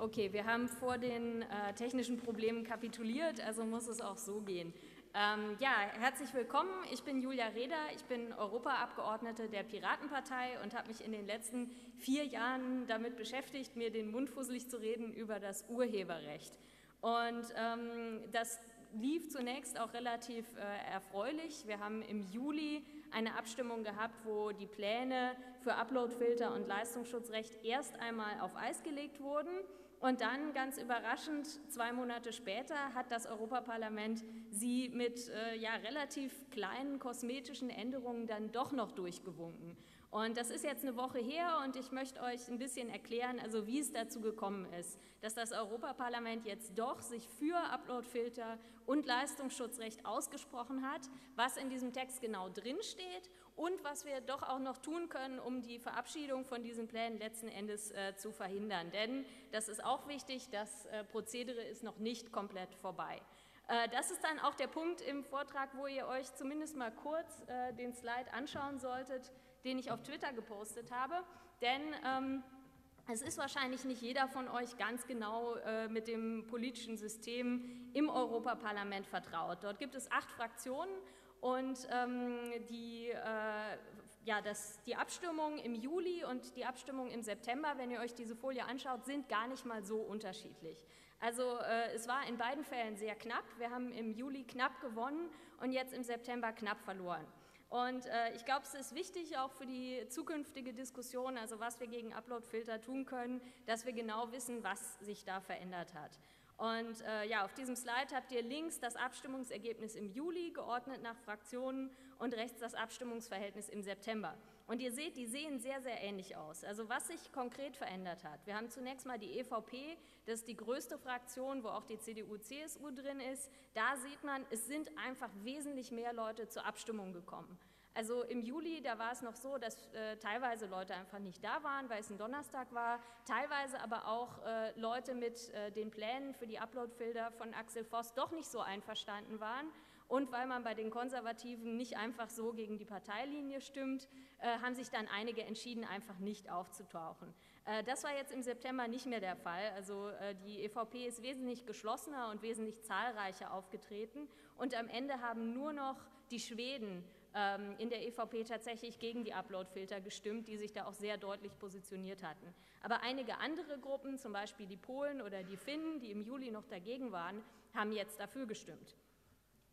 Okay, wir haben vor den äh, technischen Problemen kapituliert, also muss es auch so gehen. Ähm, ja, herzlich willkommen. Ich bin Julia Reda, ich bin Europaabgeordnete der Piratenpartei und habe mich in den letzten vier Jahren damit beschäftigt, mir den Mund fusselig zu reden über das Urheberrecht. Und ähm, das lief zunächst auch relativ äh, erfreulich. Wir haben im Juli eine Abstimmung gehabt, wo die Pläne für Uploadfilter und Leistungsschutzrecht erst einmal auf Eis gelegt wurden. Und dann, ganz überraschend, zwei Monate später hat das Europaparlament sie mit äh, ja, relativ kleinen kosmetischen Änderungen dann doch noch durchgewunken. Und das ist jetzt eine Woche her und ich möchte euch ein bisschen erklären, also wie es dazu gekommen ist, dass das Europaparlament jetzt doch sich für Uploadfilter und Leistungsschutzrecht ausgesprochen hat, was in diesem Text genau drinsteht und was wir doch auch noch tun können, um die Verabschiedung von diesen Plänen letzten Endes äh, zu verhindern. Denn das ist auch wichtig, das äh, Prozedere ist noch nicht komplett vorbei. Äh, das ist dann auch der Punkt im Vortrag, wo ihr euch zumindest mal kurz äh, den Slide anschauen solltet, den ich auf Twitter gepostet habe. Denn ähm, es ist wahrscheinlich nicht jeder von euch ganz genau äh, mit dem politischen System im Europaparlament vertraut. Dort gibt es acht Fraktionen und ähm, die, äh, ja, das, die Abstimmung im Juli und die Abstimmung im September, wenn ihr euch diese Folie anschaut, sind gar nicht mal so unterschiedlich. Also äh, es war in beiden Fällen sehr knapp. Wir haben im Juli knapp gewonnen und jetzt im September knapp verloren. Und äh, ich glaube, es ist wichtig auch für die zukünftige Diskussion, also was wir gegen Uploadfilter tun können, dass wir genau wissen, was sich da verändert hat. Und äh, ja, auf diesem Slide habt ihr links das Abstimmungsergebnis im Juli, geordnet nach Fraktionen, und rechts das Abstimmungsverhältnis im September. Und ihr seht, die sehen sehr, sehr ähnlich aus. Also was sich konkret verändert hat. Wir haben zunächst mal die EVP, das ist die größte Fraktion, wo auch die CDU, CSU drin ist. Da sieht man, es sind einfach wesentlich mehr Leute zur Abstimmung gekommen. Also im Juli, da war es noch so, dass äh, teilweise Leute einfach nicht da waren, weil es ein Donnerstag war, teilweise aber auch äh, Leute mit äh, den Plänen für die Uploadfilter von Axel Voss doch nicht so einverstanden waren und weil man bei den Konservativen nicht einfach so gegen die Parteilinie stimmt, äh, haben sich dann einige entschieden, einfach nicht aufzutauchen. Äh, das war jetzt im September nicht mehr der Fall. Also äh, die EVP ist wesentlich geschlossener und wesentlich zahlreicher aufgetreten und am Ende haben nur noch die Schweden ähm, in der EVP tatsächlich gegen die Uploadfilter gestimmt, die sich da auch sehr deutlich positioniert hatten. Aber einige andere Gruppen, zum Beispiel die Polen oder die Finnen, die im Juli noch dagegen waren, haben jetzt dafür gestimmt.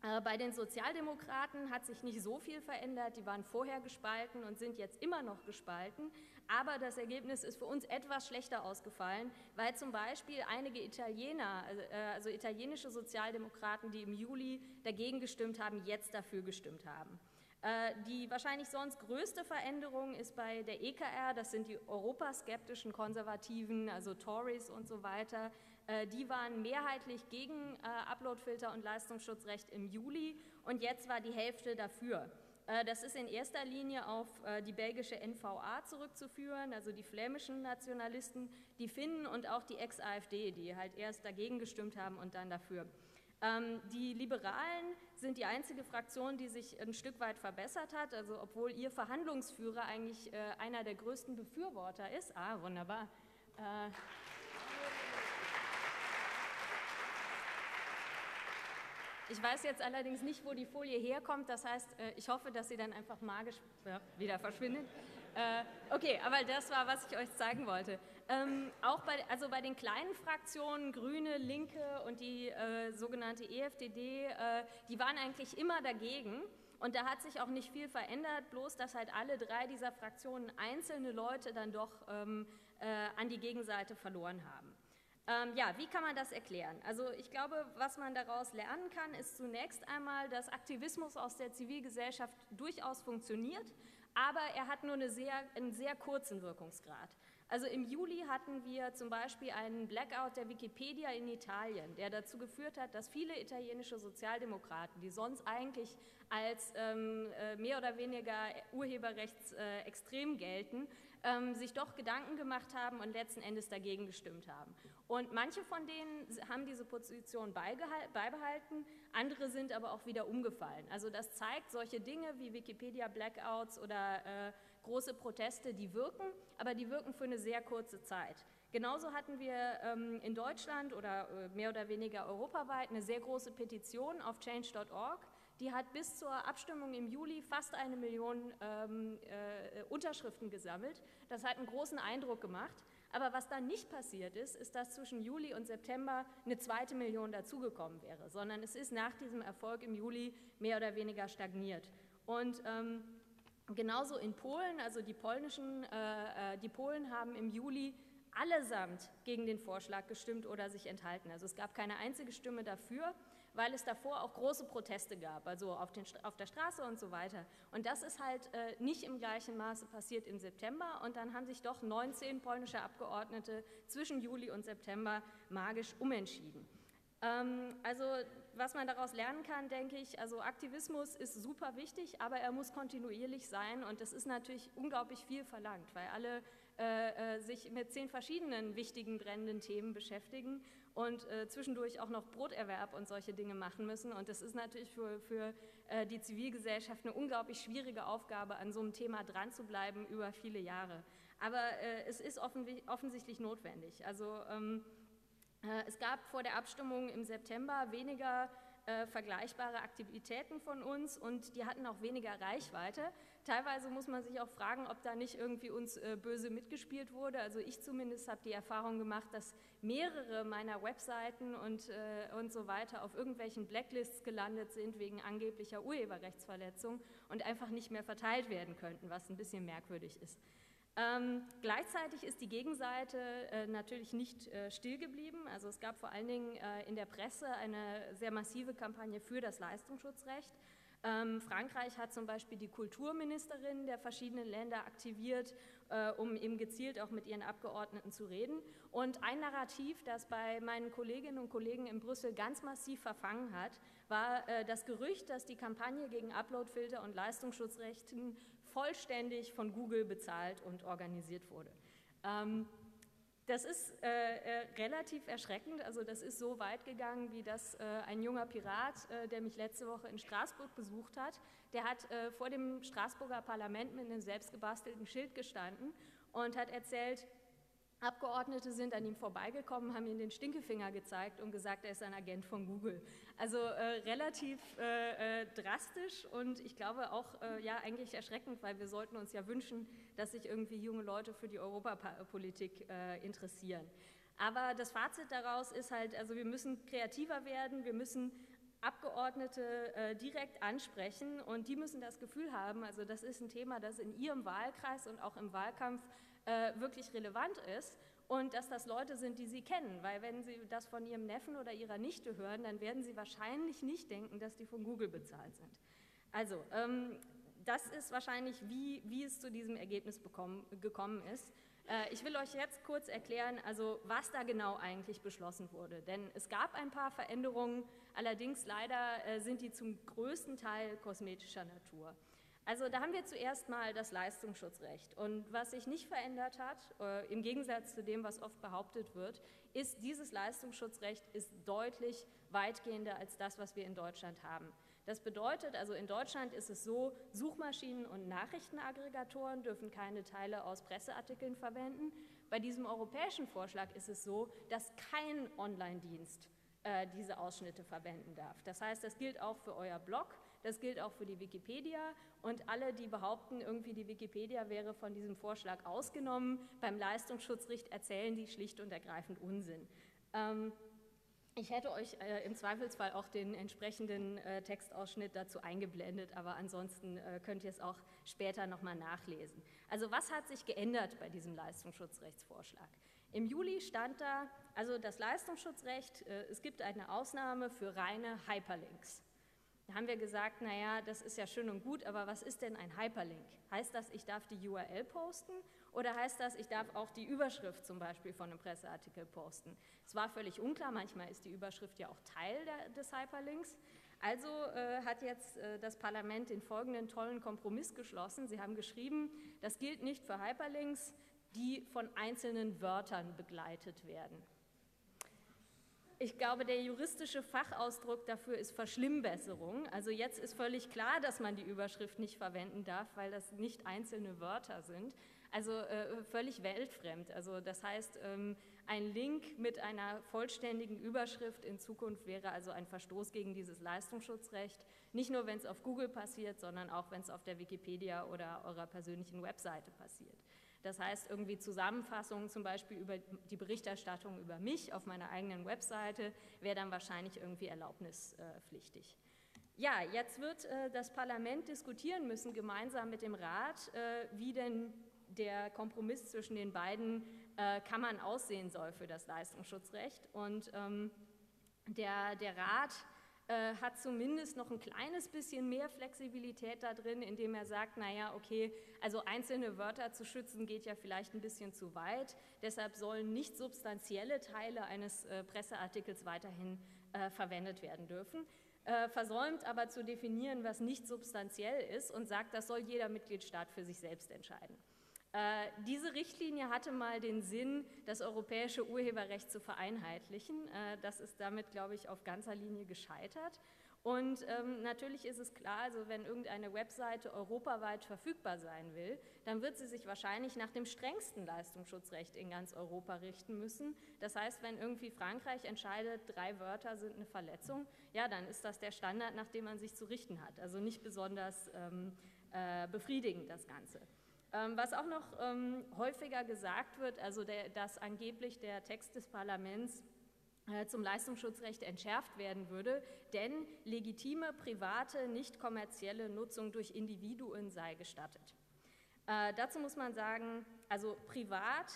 Äh, bei den Sozialdemokraten hat sich nicht so viel verändert, die waren vorher gespalten und sind jetzt immer noch gespalten, aber das Ergebnis ist für uns etwas schlechter ausgefallen, weil zum Beispiel einige Italiener, also, äh, also italienische Sozialdemokraten, die im Juli dagegen gestimmt haben, jetzt dafür gestimmt haben. Äh, die wahrscheinlich sonst größte Veränderung ist bei der EKR, das sind die europaskeptischen Konservativen, also Tories und so weiter. Äh, die waren mehrheitlich gegen äh, Uploadfilter und Leistungsschutzrecht im Juli und jetzt war die Hälfte dafür. Das ist in erster Linie auf die belgische NVA zurückzuführen, also die flämischen Nationalisten, die Finnen und auch die Ex-AfD, die halt erst dagegen gestimmt haben und dann dafür. Ähm, die Liberalen sind die einzige Fraktion, die sich ein Stück weit verbessert hat, also obwohl ihr Verhandlungsführer eigentlich äh, einer der größten Befürworter ist. Ah, wunderbar. Ich weiß jetzt allerdings nicht, wo die Folie herkommt. Das heißt, äh, ich hoffe, dass sie dann einfach magisch wieder verschwindet. Äh, okay, aber das war, was ich euch zeigen wollte. Ähm, auch bei, also bei den kleinen Fraktionen, Grüne, Linke und die äh, sogenannte EFDD, die waren eigentlich immer dagegen. Und da hat sich auch nicht viel verändert, bloß dass halt alle drei dieser Fraktionen einzelne Leute dann doch ähm, äh, an die Gegenseite verloren haben. Ähm, ja, wie kann man das erklären? Also ich glaube, was man daraus lernen kann, ist zunächst einmal, dass Aktivismus aus der Zivilgesellschaft durchaus funktioniert, aber er hat nur eine sehr, einen sehr kurzen Wirkungsgrad. Also im Juli hatten wir zum Beispiel einen Blackout der Wikipedia in Italien, der dazu geführt hat, dass viele italienische Sozialdemokraten, die sonst eigentlich als ähm, äh, mehr oder weniger urheberrechtsextrem gelten, ähm, sich doch Gedanken gemacht haben und letzten Endes dagegen gestimmt haben. Und manche von denen haben diese Position beibehalten, andere sind aber auch wieder umgefallen. Also das zeigt solche Dinge wie Wikipedia-Blackouts oder äh, große Proteste, die wirken, aber die wirken für eine sehr kurze Zeit. Genauso hatten wir ähm, in Deutschland oder äh, mehr oder weniger europaweit eine sehr große Petition auf change.org. Die hat bis zur Abstimmung im Juli fast eine Million ähm, äh, Unterschriften gesammelt. Das hat einen großen Eindruck gemacht. Aber was dann nicht passiert ist, ist, dass zwischen Juli und September eine zweite Million dazugekommen wäre, sondern es ist nach diesem Erfolg im Juli mehr oder weniger stagniert. Und ähm, genauso in Polen, also die polnischen, äh, äh die Polen haben im Juli allesamt gegen den Vorschlag gestimmt oder sich enthalten. Also es gab keine einzige Stimme dafür, weil es davor auch große Proteste gab, also auf, den, auf der Straße und so weiter. Und das ist halt äh, nicht im gleichen Maße passiert im September und dann haben sich doch 19 polnische Abgeordnete zwischen Juli und September magisch umentschieden. Ähm, also was man daraus lernen kann, denke ich, also Aktivismus ist super wichtig, aber er muss kontinuierlich sein und das ist natürlich unglaublich viel verlangt, weil alle äh, äh, sich mit zehn verschiedenen wichtigen, brennenden Themen beschäftigen und äh, zwischendurch auch noch Broterwerb und solche Dinge machen müssen. Und das ist natürlich für, für äh, die Zivilgesellschaft eine unglaublich schwierige Aufgabe, an so einem Thema dran zu bleiben über viele Jahre. Aber äh, es ist offensichtlich notwendig. Also ähm, äh, es gab vor der Abstimmung im September weniger äh, vergleichbare Aktivitäten von uns und die hatten auch weniger Reichweite. Teilweise muss man sich auch fragen, ob da nicht irgendwie uns äh, böse mitgespielt wurde. Also ich zumindest habe die Erfahrung gemacht, dass mehrere meiner Webseiten und, äh, und so weiter auf irgendwelchen Blacklists gelandet sind wegen angeblicher Urheberrechtsverletzung und einfach nicht mehr verteilt werden könnten, was ein bisschen merkwürdig ist. Ähm, gleichzeitig ist die Gegenseite äh, natürlich nicht äh, still. Also es gab vor allen Dingen äh, in der Presse eine sehr massive Kampagne für das Leistungsschutzrecht. Ähm, Frankreich hat zum Beispiel die Kulturministerinnen der verschiedenen Länder aktiviert, äh, um eben gezielt auch mit ihren Abgeordneten zu reden. Und ein Narrativ, das bei meinen Kolleginnen und Kollegen in Brüssel ganz massiv verfangen hat, war äh, das Gerücht, dass die Kampagne gegen Uploadfilter und Leistungsschutzrechten vollständig von Google bezahlt und organisiert wurde. Ähm, das ist äh, äh, relativ erschreckend. Also das ist so weit gegangen, wie das äh, ein junger Pirat, äh, der mich letzte Woche in Straßburg besucht hat, der hat äh, vor dem Straßburger Parlament mit einem selbstgebastelten Schild gestanden und hat erzählt, Abgeordnete sind an ihm vorbeigekommen, haben ihm den Stinkefinger gezeigt und gesagt, er ist ein Agent von Google. Also äh, relativ äh, äh, drastisch und ich glaube auch äh, ja eigentlich erschreckend, weil wir sollten uns ja wünschen, dass sich irgendwie junge Leute für die Europapolitik äh, interessieren. Aber das Fazit daraus ist halt, also wir müssen kreativer werden, wir müssen Abgeordnete äh, direkt ansprechen und die müssen das Gefühl haben, also das ist ein Thema, das in ihrem Wahlkreis und auch im Wahlkampf äh, wirklich relevant ist und dass das Leute sind, die sie kennen, weil wenn sie das von ihrem Neffen oder ihrer Nichte hören, dann werden sie wahrscheinlich nicht denken, dass die von Google bezahlt sind. Also, ähm, das ist wahrscheinlich, wie, wie es zu diesem Ergebnis bekommen, gekommen ist. Äh, ich will euch jetzt kurz erklären, also was da genau eigentlich beschlossen wurde. Denn es gab ein paar Veränderungen, allerdings leider äh, sind die zum größten Teil kosmetischer Natur. Also da haben wir zuerst mal das Leistungsschutzrecht. Und was sich nicht verändert hat, äh, im Gegensatz zu dem, was oft behauptet wird, ist, dieses Leistungsschutzrecht ist deutlich weitgehender als das, was wir in Deutschland haben. Das bedeutet, also in Deutschland ist es so, Suchmaschinen und Nachrichtenaggregatoren dürfen keine Teile aus Presseartikeln verwenden. Bei diesem europäischen Vorschlag ist es so, dass kein Online-Dienst äh, diese Ausschnitte verwenden darf. Das heißt, das gilt auch für euer Blog, das gilt auch für die Wikipedia und alle, die behaupten, irgendwie die Wikipedia wäre von diesem Vorschlag ausgenommen, beim Leistungsschutzrecht erzählen die schlicht und ergreifend Unsinn. Ähm, ich hätte euch äh, im Zweifelsfall auch den entsprechenden äh, Textausschnitt dazu eingeblendet, aber ansonsten äh, könnt ihr es auch später nochmal nachlesen. Also was hat sich geändert bei diesem Leistungsschutzrechtsvorschlag? Im Juli stand da, also das Leistungsschutzrecht, äh, es gibt eine Ausnahme für reine Hyperlinks. Da haben wir gesagt, naja, das ist ja schön und gut, aber was ist denn ein Hyperlink? Heißt das, ich darf die URL posten oder heißt das, ich darf auch die Überschrift zum Beispiel von einem Presseartikel posten? Es war völlig unklar, manchmal ist die Überschrift ja auch Teil der, des Hyperlinks. Also äh, hat jetzt äh, das Parlament den folgenden tollen Kompromiss geschlossen. Sie haben geschrieben, das gilt nicht für Hyperlinks, die von einzelnen Wörtern begleitet werden. Ich glaube, der juristische Fachausdruck dafür ist Verschlimmbesserung. Also jetzt ist völlig klar, dass man die Überschrift nicht verwenden darf, weil das nicht einzelne Wörter sind. Also äh, völlig weltfremd. Also das heißt, ähm, ein Link mit einer vollständigen Überschrift in Zukunft wäre also ein Verstoß gegen dieses Leistungsschutzrecht. Nicht nur, wenn es auf Google passiert, sondern auch, wenn es auf der Wikipedia oder eurer persönlichen Webseite passiert. Das heißt, irgendwie Zusammenfassungen zum Beispiel über die Berichterstattung über mich auf meiner eigenen Webseite wäre dann wahrscheinlich irgendwie erlaubnispflichtig. Ja, jetzt wird äh, das Parlament diskutieren müssen, gemeinsam mit dem Rat, äh, wie denn der Kompromiss zwischen den beiden äh, Kammern aussehen soll für das Leistungsschutzrecht. Und ähm, der, der Rat äh, hat zumindest noch ein kleines bisschen mehr Flexibilität da drin, indem er sagt, naja, okay, also einzelne Wörter zu schützen geht ja vielleicht ein bisschen zu weit, deshalb sollen nicht substanzielle Teile eines äh, Presseartikels weiterhin äh, verwendet werden dürfen äh, versäumt aber zu definieren, was nicht substanziell ist und sagt, das soll jeder Mitgliedstaat für sich selbst entscheiden. Äh, diese Richtlinie hatte mal den Sinn, das europäische Urheberrecht zu vereinheitlichen. Äh, das ist damit, glaube ich, auf ganzer Linie gescheitert. Und ähm, natürlich ist es klar, also wenn irgendeine Webseite europaweit verfügbar sein will, dann wird sie sich wahrscheinlich nach dem strengsten Leistungsschutzrecht in ganz Europa richten müssen. Das heißt, wenn irgendwie Frankreich entscheidet, drei Wörter sind eine Verletzung, ja, dann ist das der Standard, nach dem man sich zu richten hat. Also nicht besonders ähm, äh, befriedigend das Ganze. Ähm, was auch noch ähm, häufiger gesagt wird, also der, dass angeblich der Text des Parlaments äh, zum Leistungsschutzrecht entschärft werden würde, denn legitime, private, nicht kommerzielle Nutzung durch Individuen sei gestattet. Äh, dazu muss man sagen, also privat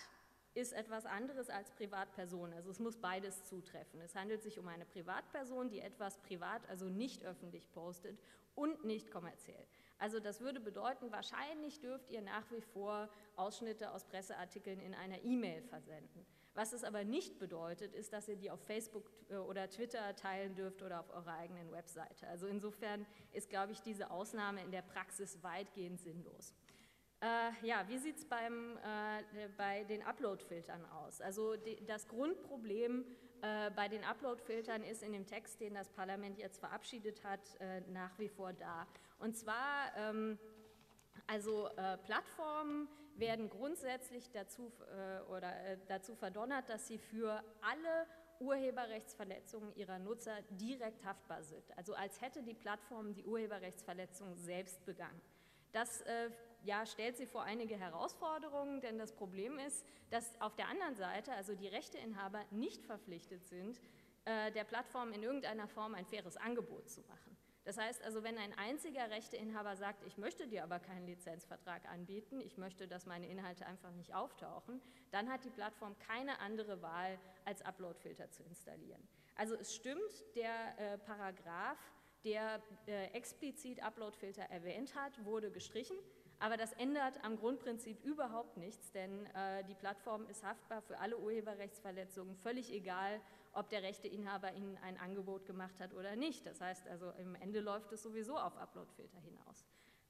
ist etwas anderes als Privatperson. Also es muss beides zutreffen. Es handelt sich um eine Privatperson, die etwas privat, also nicht öffentlich postet und nicht kommerziell. Also das würde bedeuten, wahrscheinlich dürft ihr nach wie vor Ausschnitte aus Presseartikeln in einer E-Mail versenden. Was es aber nicht bedeutet, ist, dass ihr die auf Facebook äh, oder Twitter teilen dürft oder auf eurer eigenen Webseite. Also insofern ist, glaube ich, diese Ausnahme in der Praxis weitgehend sinnlos. Äh, ja, wie sieht es äh, bei den Upload-Filtern aus? Also die, das Grundproblem äh, bei den Upload-Filtern ist in dem Text, den das Parlament jetzt verabschiedet hat, äh, nach wie vor da. Und zwar, ähm, also äh, Plattformen werden grundsätzlich dazu, äh, oder, äh, dazu verdonnert, dass sie für alle Urheberrechtsverletzungen ihrer Nutzer direkt haftbar sind. Also als hätte die Plattform die Urheberrechtsverletzung selbst begangen. Das äh, ja, stellt sie vor einige Herausforderungen, denn das Problem ist, dass auf der anderen Seite, also die Rechteinhaber, nicht verpflichtet sind, äh, der Plattform in irgendeiner Form ein faires Angebot zu machen. Das heißt also, wenn ein einziger Rechteinhaber sagt, ich möchte dir aber keinen Lizenzvertrag anbieten, ich möchte, dass meine Inhalte einfach nicht auftauchen, dann hat die Plattform keine andere Wahl, als Uploadfilter zu installieren. Also es stimmt, der äh, Paragraph, der äh, explizit Uploadfilter erwähnt hat, wurde gestrichen. Aber das ändert am Grundprinzip überhaupt nichts, denn äh, die Plattform ist haftbar für alle Urheberrechtsverletzungen, völlig egal, ob der Rechteinhaber Ihnen ein Angebot gemacht hat oder nicht. Das heißt also, im Ende läuft es sowieso auf Uploadfilter hinaus.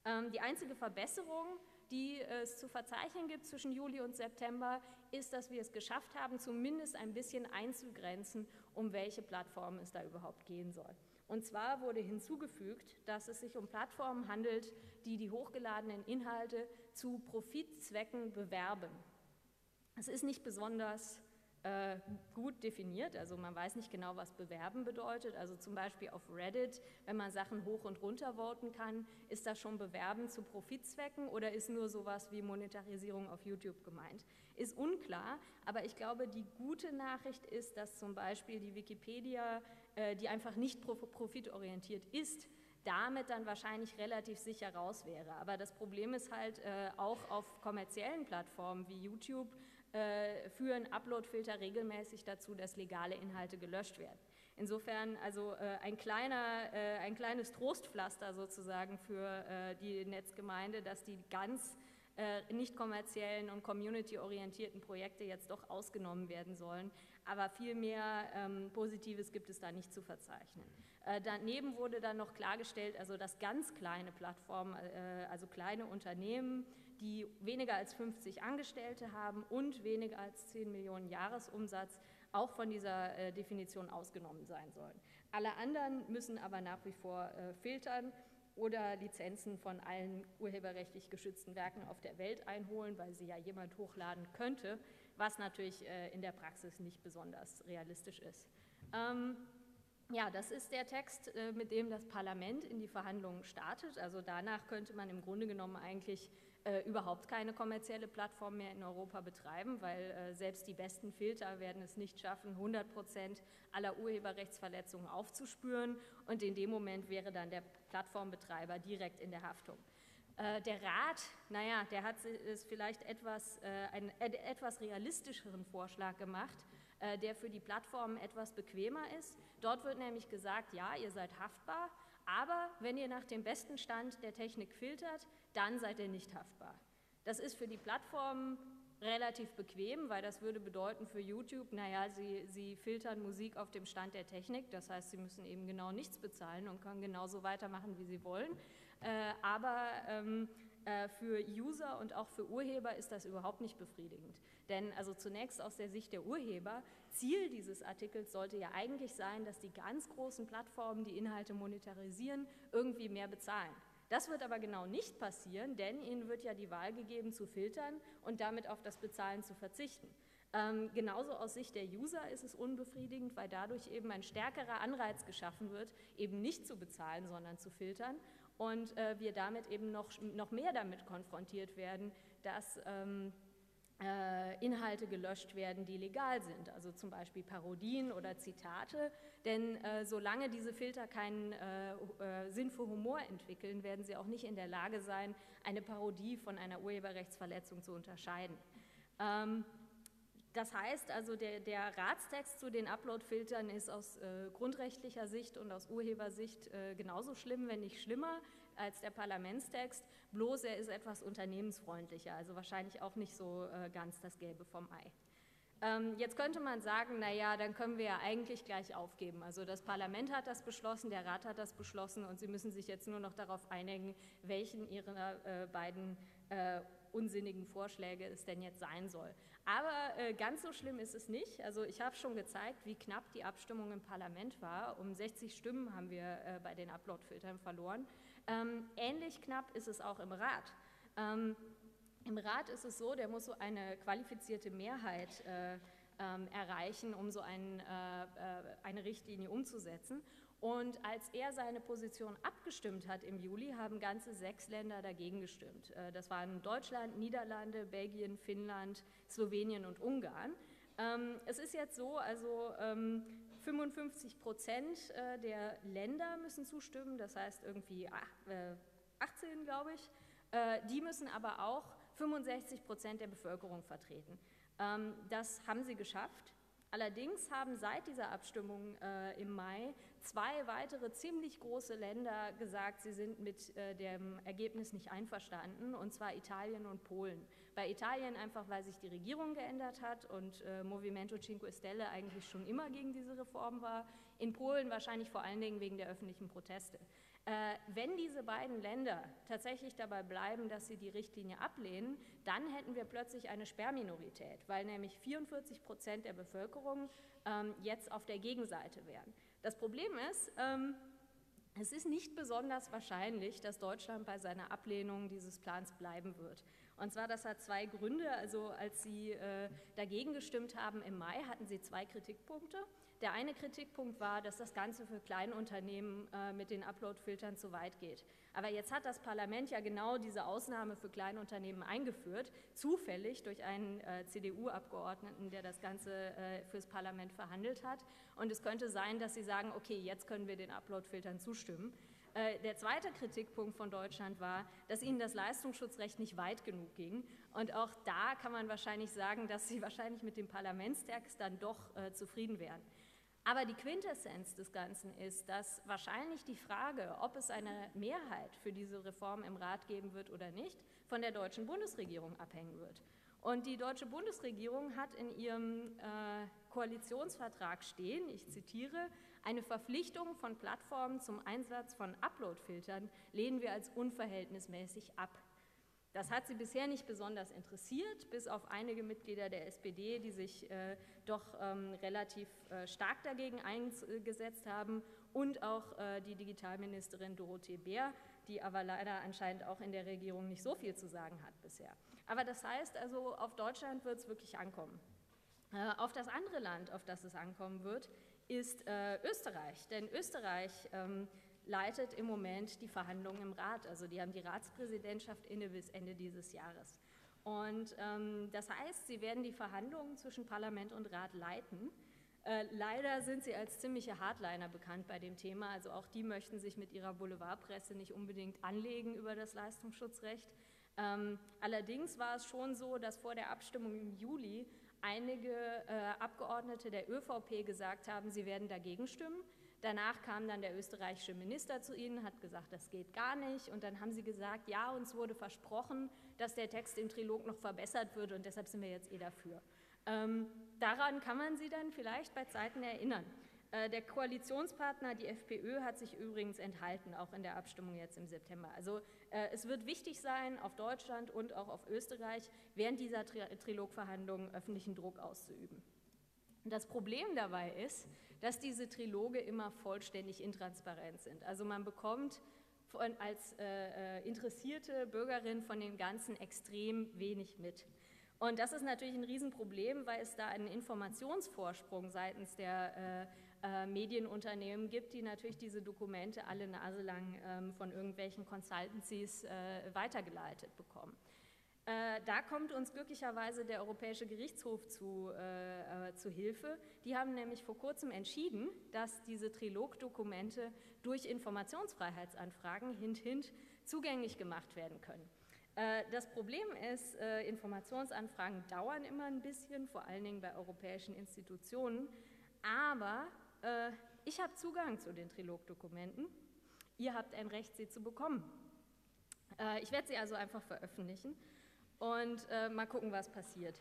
Ähm, die einzige Verbesserung, die es zu verzeichnen gibt zwischen Juli und September, ist, dass wir es geschafft haben, zumindest ein bisschen einzugrenzen, um welche Plattformen es da überhaupt gehen soll. Und zwar wurde hinzugefügt, dass es sich um Plattformen handelt, die die hochgeladenen Inhalte zu Profitzwecken bewerben. Es ist nicht besonders äh, gut definiert. Also man weiß nicht genau, was bewerben bedeutet. Also zum Beispiel auf Reddit, wenn man Sachen hoch und runter voten kann, ist das schon bewerben zu Profitzwecken oder ist nur sowas wie Monetarisierung auf YouTube gemeint? Ist unklar, aber ich glaube, die gute Nachricht ist, dass zum Beispiel die Wikipedia, die einfach nicht profitorientiert ist, damit dann wahrscheinlich relativ sicher raus wäre. Aber das Problem ist halt äh, auch auf kommerziellen Plattformen wie YouTube äh, führen Uploadfilter regelmäßig dazu, dass legale Inhalte gelöscht werden. Insofern also äh, ein, kleiner, äh, ein kleines Trostpflaster sozusagen für äh, die Netzgemeinde, dass die ganz äh, nicht kommerziellen und community-orientierten Projekte jetzt doch ausgenommen werden sollen. Aber viel mehr ähm, Positives gibt es da nicht zu verzeichnen. Äh, daneben wurde dann noch klargestellt, also dass ganz kleine Plattformen, äh, also kleine Unternehmen, die weniger als 50 Angestellte haben und weniger als 10 Millionen Jahresumsatz, auch von dieser äh, Definition ausgenommen sein sollen. Alle anderen müssen aber nach wie vor äh, filtern oder Lizenzen von allen urheberrechtlich geschützten Werken auf der Welt einholen, weil sie ja jemand hochladen könnte, was natürlich äh, in der Praxis nicht besonders realistisch ist. Ähm, ja, das ist der Text, äh, mit dem das Parlament in die Verhandlungen startet. Also danach könnte man im Grunde genommen eigentlich äh, überhaupt keine kommerzielle Plattform mehr in Europa betreiben, weil selbst die besten Filter werden es nicht schaffen, 100 Prozent aller Urheberrechtsverletzungen aufzuspüren. Und in dem Moment wäre dann der Plattformbetreiber direkt in der Haftung. Äh, der Rat, naja, der hat es vielleicht etwas, äh, einen etwas realistischeren Vorschlag gemacht, äh, der für die Plattformen etwas bequemer ist. Dort wird nämlich gesagt, ja, ihr seid haftbar, aber wenn ihr nach dem besten Stand der Technik filtert, dann seid ihr nicht haftbar. Das ist für die Plattformen relativ bequem, weil das würde bedeuten für YouTube, naja, sie, sie filtern Musik auf dem Stand der Technik, das heißt, sie müssen eben genau nichts bezahlen und können genauso weitermachen, wie sie wollen. Äh, aber ähm, äh, für User und auch für Urheber ist das überhaupt nicht befriedigend. Denn also zunächst aus der Sicht der Urheber, Ziel dieses Artikels sollte ja eigentlich sein, dass die ganz großen Plattformen, die Inhalte monetarisieren, irgendwie mehr bezahlen. Das wird aber genau nicht passieren, denn ihnen wird ja die Wahl gegeben zu filtern und damit auf das Bezahlen zu verzichten. Ähm, genauso aus Sicht der User ist es unbefriedigend, weil dadurch eben ein stärkerer Anreiz geschaffen wird, eben nicht zu bezahlen, sondern zu filtern und äh, wir damit eben noch, noch mehr damit konfrontiert werden, dass ähm, äh, Inhalte gelöscht werden, die legal sind, also zum Beispiel Parodien oder Zitate. Denn äh, solange diese Filter keinen äh, äh, Sinn für Humor entwickeln, werden sie auch nicht in der Lage sein, eine Parodie von einer Urheberrechtsverletzung zu unterscheiden. Ähm, das heißt also, der, der, Ratstext zu den Upload-Filtern ist aus äh, grundrechtlicher Sicht und aus Urhebersicht äh, genauso schlimm, wenn nicht schlimmer als der Parlamentstext, bloß er ist etwas unternehmensfreundlicher, also wahrscheinlich auch nicht so äh, ganz das Gelbe vom Ei. Ähm, jetzt könnte man sagen, naja, dann können wir ja eigentlich gleich aufgeben. Also das Parlament hat das beschlossen, der Rat hat das beschlossen und Sie müssen sich jetzt nur noch darauf einigen, welchen Ihrer äh, beiden äh, unsinnigen Vorschläge es denn jetzt sein soll. Aber äh, ganz so schlimm ist es nicht. Also ich habe schon gezeigt, wie knapp die Abstimmung im Parlament war. Um 60 Stimmen haben wir äh, bei den Upload-Filtern verloren. Ähm, ähnlich knapp ist es auch im Rat. Ähm, Im Rat ist es so, der muss so eine qualifizierte Mehrheit äh, ähm, erreichen, um so ein, äh, äh, eine Richtlinie umzusetzen. Und als er seine Position abgestimmt hat im Juli, haben ganze sechs Länder dagegen gestimmt. Äh, das waren Deutschland, Niederlande, Belgien, Finnland, Slowenien und Ungarn. Ähm, es ist jetzt so, also 55 ähm, Prozent äh, der Länder müssen zustimmen, das heißt irgendwie 18, äh, glaube ich. Die müssen aber auch 65 Prozent der Bevölkerung vertreten. Ähm, das haben sie geschafft. Allerdings haben seit dieser Abstimmung äh, im Mai zwei weitere ziemlich große Länder gesagt, sie sind mit äh, dem Ergebnis nicht einverstanden, und zwar Italien und Polen. Bei Italien einfach, weil sich die Regierung geändert hat und äh, Movimento Cinque Stelle eigentlich schon immer gegen diese Reform war. In Polen wahrscheinlich vor allen Dingen wegen der öffentlichen Proteste. Äh, wenn diese beiden Länder tatsächlich dabei bleiben, dass sie die Richtlinie ablehnen, dann hätten wir plötzlich eine Sperrminorität, weil nämlich 44 Prozent der Bevölkerung ähm, jetzt auf der Gegenseite wären. Das Problem ist, ähm, es ist nicht besonders wahrscheinlich, dass Deutschland bei seiner Ablehnung dieses Plans bleiben wird. Und zwar, das hat zwei Gründe. Also als Sie äh, dagegen gestimmt haben im Mai, hatten Sie zwei Kritikpunkte. Der eine Kritikpunkt war, dass das Ganze für Kleinunternehmen äh, mit den Upload-Filtern zu weit geht. Aber jetzt hat das Parlament ja genau diese Ausnahme für Kleinunternehmen eingeführt, zufällig durch einen äh, CDU-Abgeordneten, der das Ganze äh, fürs Parlament verhandelt hat. Und es könnte sein, dass Sie sagen, okay, jetzt können wir den Upload-Filtern zustimmen. Äh, der zweite Kritikpunkt von Deutschland war, dass ihnen das Leistungsschutzrecht nicht weit genug ging. Und auch da kann man wahrscheinlich sagen, dass sie wahrscheinlich mit dem Parlamentstext dann doch äh, zufrieden wären. Aber die Quintessenz des Ganzen ist, dass wahrscheinlich die Frage, ob es eine Mehrheit für diese Reform im Rat geben wird oder nicht, von der deutschen Bundesregierung abhängen wird. Und die deutsche Bundesregierung hat in ihrem äh, Koalitionsvertrag stehen, ich zitiere, eine Verpflichtung von Plattformen zum Einsatz von Upload-Filtern lehnen wir als unverhältnismäßig ab. Das hat sie bisher nicht besonders interessiert, bis auf einige Mitglieder der SPD, die sich äh, doch ähm, relativ äh, stark dagegen eingesetzt haben und auch äh, die Digitalministerin Dorothee Bär, die aber leider anscheinend auch in der Regierung nicht so viel zu sagen hat bisher. Aber das heißt also, auf Deutschland wird es wirklich ankommen. Äh, auf das andere Land, auf das es ankommen wird, ist äh, Österreich. Denn Österreich ähm, leitet im Moment die Verhandlungen im Rat. Also die haben die Ratspräsidentschaft inne bis Ende dieses Jahres. Und ähm, das heißt, sie werden die Verhandlungen zwischen Parlament und Rat leiten. Äh, leider sind sie als ziemliche Hardliner bekannt bei dem Thema. Also auch die möchten sich mit ihrer Boulevardpresse nicht unbedingt anlegen über das Leistungsschutzrecht. Ähm, allerdings war es schon so, dass vor der Abstimmung im Juli einige äh, Abgeordnete der ÖVP gesagt haben, sie werden dagegen stimmen. Danach kam dann der österreichische Minister zu ihnen, hat gesagt, das geht gar nicht. Und dann haben sie gesagt, ja, uns wurde versprochen, dass der Text im Trilog noch verbessert wird und deshalb sind wir jetzt eh dafür. Ähm, daran kann man sie dann vielleicht bei Zeiten erinnern. Äh, der Koalitionspartner, die FPÖ, hat sich übrigens enthalten, auch in der Abstimmung jetzt im September. Also äh, es wird wichtig sein, auf Deutschland und auch auf Österreich während dieser Trilogverhandlungen öffentlichen Druck auszuüben. Das Problem dabei ist, dass diese Triloge immer vollständig intransparent sind. Also man bekommt von, als äh, äh, interessierte Bürgerin von dem Ganzen extrem wenig mit. Und das ist natürlich ein Riesenproblem, weil es da einen Informationsvorsprung seitens der äh, äh, Medienunternehmen gibt, die natürlich diese Dokumente alle naselang ähm, von irgendwelchen Consultancies äh, weitergeleitet bekommen. Äh, da kommt uns glücklicherweise der Europäische Gerichtshof zu, äh, äh, zu Hilfe. Die haben nämlich vor kurzem entschieden, dass diese Trilogdokumente durch Informationsfreiheitsanfragen hint, hint zugänglich gemacht werden können. Äh, das Problem ist, äh, Informationsanfragen dauern immer ein bisschen, vor allen Dingen bei europäischen Institutionen, aber ich habe Zugang zu den Trilogdokumenten. Ihr habt ein Recht, sie zu bekommen. Ich werde sie also einfach veröffentlichen und äh, mal gucken, was passiert.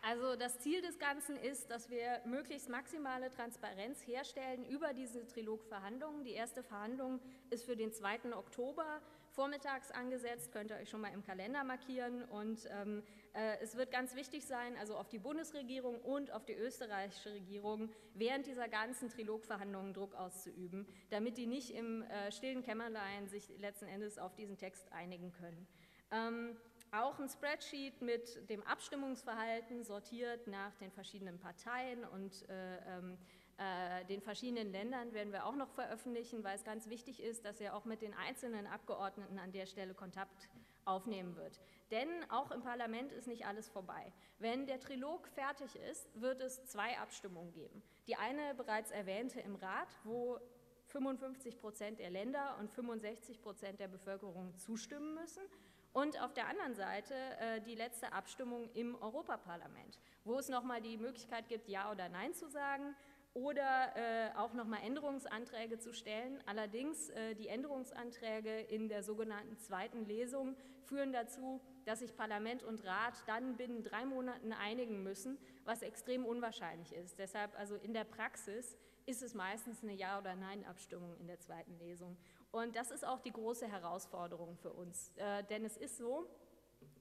Also das Ziel des Ganzen ist, dass wir möglichst maximale Transparenz herstellen über diese Trilogverhandlungen. Die erste Verhandlung ist für den 2. Oktober vormittags angesetzt, könnt ihr euch schon mal im Kalender markieren. Und ähm, äh, es wird ganz wichtig sein, also auf die Bundesregierung und auf die österreichische Regierung während dieser ganzen Trilogverhandlungen Druck auszuüben, damit die nicht im äh, stillen Kämmerlein sich letzten Endes auf diesen Text einigen können. Ähm, auch ein Spreadsheet mit dem Abstimmungsverhalten sortiert nach den verschiedenen Parteien und äh, ähm, äh, den verschiedenen Ländern werden wir auch noch veröffentlichen, weil es ganz wichtig ist, dass er auch mit den einzelnen Abgeordneten an der Stelle Kontakt aufnehmen wird. Denn auch im Parlament ist nicht alles vorbei. Wenn der Trilog fertig ist, wird es zwei Abstimmungen geben. Die eine bereits erwähnte im Rat, wo 55 Prozent der Länder und 65 Prozent der Bevölkerung zustimmen müssen. Und auf der anderen Seite äh, die letzte Abstimmung im Europaparlament, wo es nochmal die Möglichkeit gibt, Ja oder Nein zu sagen oder äh, auch nochmal Änderungsanträge zu stellen. Allerdings äh, die Änderungsanträge in der sogenannten zweiten Lesung führen dazu, dass sich Parlament und Rat dann binnen drei Monaten einigen müssen, was extrem unwahrscheinlich ist. Deshalb also in der Praxis ist es meistens eine Ja- oder Nein-Abstimmung in der zweiten Lesung. Und das ist auch die große Herausforderung für uns, äh, denn es ist so,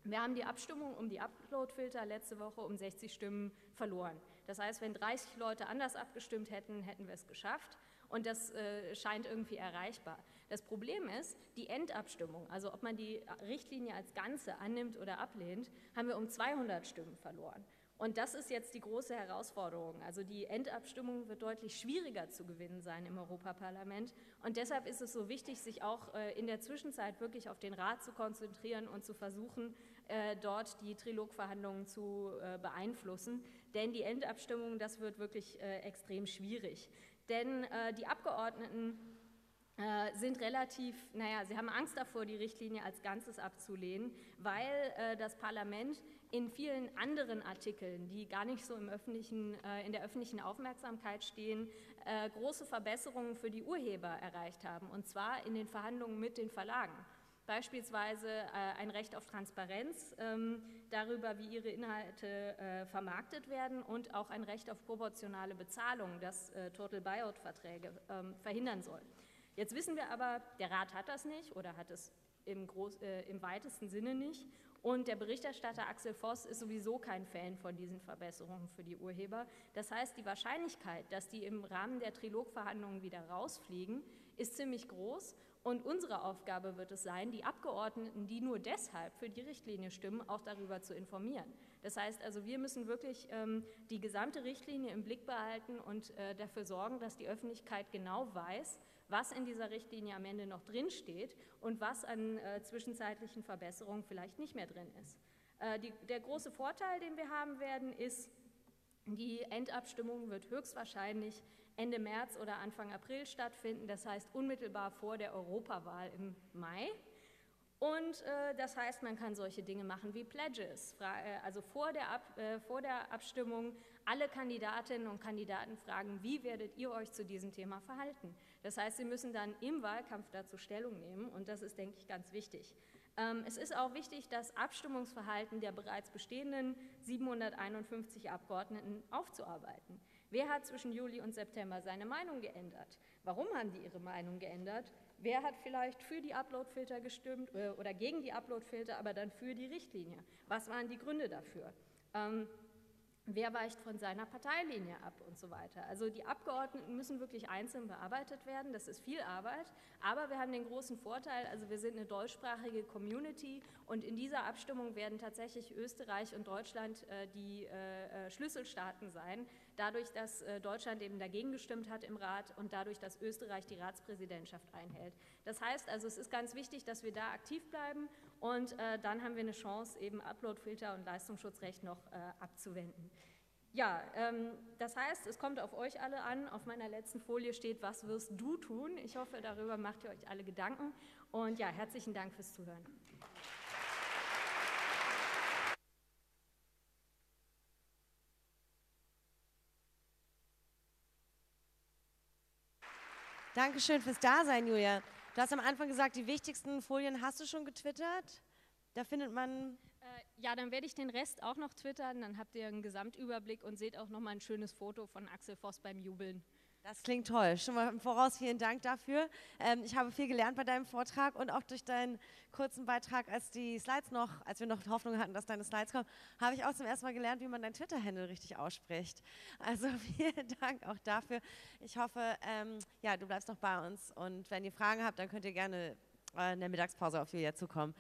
wir haben die Abstimmung um die Uploadfilter letzte Woche um 60 Stimmen verloren. Das heißt, wenn 30 Leute anders abgestimmt hätten, hätten wir es geschafft. Und das äh, scheint irgendwie erreichbar. Das Problem ist, die Endabstimmung, also ob man die Richtlinie als Ganze annimmt oder ablehnt, haben wir um 200 Stimmen verloren. Und das ist jetzt die große Herausforderung. Also die Endabstimmung wird deutlich schwieriger zu gewinnen sein im Europaparlament. Und deshalb ist es so wichtig, sich auch äh, in der Zwischenzeit wirklich auf den Rat zu konzentrieren und zu versuchen, äh, dort die Trilogverhandlungen zu äh, beeinflussen. Denn die Endabstimmung, das wird wirklich extrem schwierig. Denn die Abgeordneten sind relativ, naja, sie haben Angst davor, die Richtlinie als Ganzes abzulehnen, weil das Parlament in vielen anderen Artikeln, die gar nicht so im öffentlichen, äh, in der öffentlichen Aufmerksamkeit stehen, äh, große Verbesserungen für die Urheber erreicht haben, und zwar in den Verhandlungen mit den Verlagen. Beispielsweise äh, ein Recht auf Transparenz ähm, darüber, wie ihre Inhalte äh, vermarktet werden und auch ein Recht auf proportionale Bezahlung, das äh, Total Buyout-Verträge ähm, verhindern soll. Jetzt wissen wir aber, der Rat hat das nicht oder hat es im, Groß, äh, im weitesten Sinne nicht. Und der Berichterstatter Axel Voss ist sowieso kein Fan von diesen Verbesserungen für die Urheber. Das heißt, die Wahrscheinlichkeit, dass die im Rahmen der Trilogverhandlungen wieder rausfliegen, ist ziemlich groß. Und unsere Aufgabe wird es sein, die Abgeordneten, die nur deshalb für die Richtlinie stimmen, auch darüber zu informieren. Das heißt also, wir müssen wirklich ähm, die gesamte Richtlinie im Blick behalten und äh, dafür sorgen, dass die Öffentlichkeit genau weiß, was in dieser Richtlinie am Ende noch drinsteht und was an äh, zwischenzeitlichen Verbesserungen vielleicht nicht mehr drin ist. Äh, die, der große Vorteil, den wir haben werden, ist, die Endabstimmung wird höchstwahrscheinlich Ende März oder Anfang April stattfinden, das heißt unmittelbar vor der Europawahl im Mai. Und äh, das heißt, man kann solche Dinge machen wie Pledges. Äh, also vor der, Ab äh, vor der Abstimmung alle Kandidatinnen und Kandidaten fragen, wie werdet ihr euch zu diesem Thema verhalten? Das heißt, sie müssen dann im Wahlkampf dazu Stellung nehmen und das ist, denke ich, ganz wichtig. Ähm, es ist auch wichtig, das Abstimmungsverhalten der bereits bestehenden 751 Abgeordneten aufzuarbeiten. Wer hat zwischen Juli und September seine Meinung geändert? Warum haben die ihre Meinung geändert? Wer hat vielleicht für die Uploadfilter gestimmt äh, oder gegen die Uploadfilter, aber dann für die Richtlinie? Was waren die Gründe dafür? Ähm, wer weicht von seiner Parteilinie ab und so weiter. Also die Abgeordneten müssen wirklich einzeln bearbeitet werden, das ist viel Arbeit, aber wir haben den großen Vorteil, also wir sind eine deutschsprachige Community und in dieser Abstimmung werden tatsächlich Österreich und Deutschland äh, die äh, äh Schlüsselstaaten sein, dadurch, dass äh, Deutschland eben dagegen gestimmt hat im Rat und dadurch, dass Österreich die Ratspräsidentschaft einhält. Das heißt also, es ist ganz wichtig, dass wir da aktiv bleiben und äh, dann haben wir eine Chance, eben Uploadfilter und Leistungsschutzrecht noch äh, abzuwenden. Ja, ähm, das heißt, es kommt auf euch alle an. Auf meiner letzten Folie steht, was wirst du tun? Ich hoffe, darüber macht ihr euch alle Gedanken. Und ja, herzlichen Dank fürs Zuhören. Dankeschön fürs Dasein, Julia. Du hast am Anfang gesagt, die wichtigsten Folien hast du schon getwittert. Da findet man. Äh, ja, dann werde ich den Rest auch noch twittern. Dann habt ihr einen Gesamtüberblick und seht auch noch mal ein schönes Foto von Axel Voss beim Jubeln. Das klingt toll. Schon mal im Voraus vielen Dank dafür. Ähm, ich habe viel gelernt bei deinem Vortrag und auch durch deinen kurzen Beitrag, als die Slides noch, als wir noch Hoffnung hatten, dass deine Slides kommen, habe ich auch zum ersten Mal gelernt, wie man dein Twitter-Handle richtig ausspricht. Also vielen Dank auch dafür. Ich hoffe, ähm, ja, du bleibst noch bei uns und wenn ihr Fragen habt, dann könnt ihr gerne äh, in der Mittagspause auf Julia zukommen.